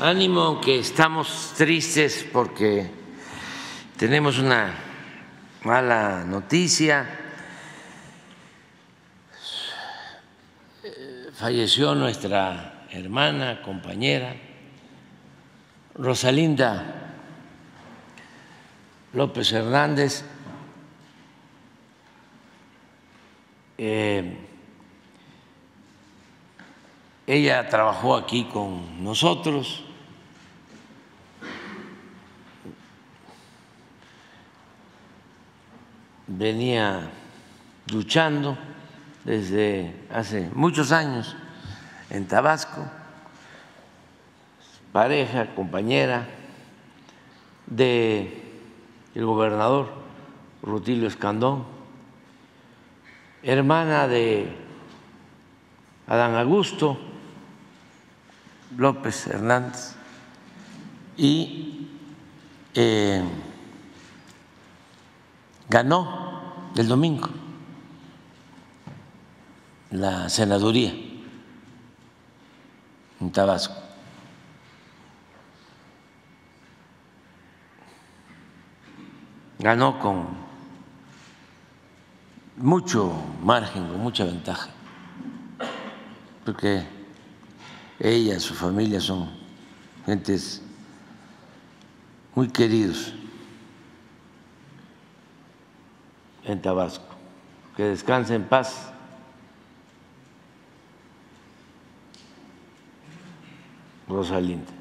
ánimo, aunque estamos tristes porque tenemos una mala noticia. Falleció nuestra hermana, compañera, Rosalinda López Hernández. Eh, ella trabajó aquí con nosotros. Venía luchando desde hace muchos años en Tabasco, pareja, compañera de gobernador Rutilio Escandón, hermana de Adán Augusto López Hernández y eh, ganó el domingo la senaduría en Tabasco. Ganó con mucho margen, con mucha ventaja, porque ella, su familia son gentes muy queridos en Tabasco. Que descanse en paz. Rosalinda.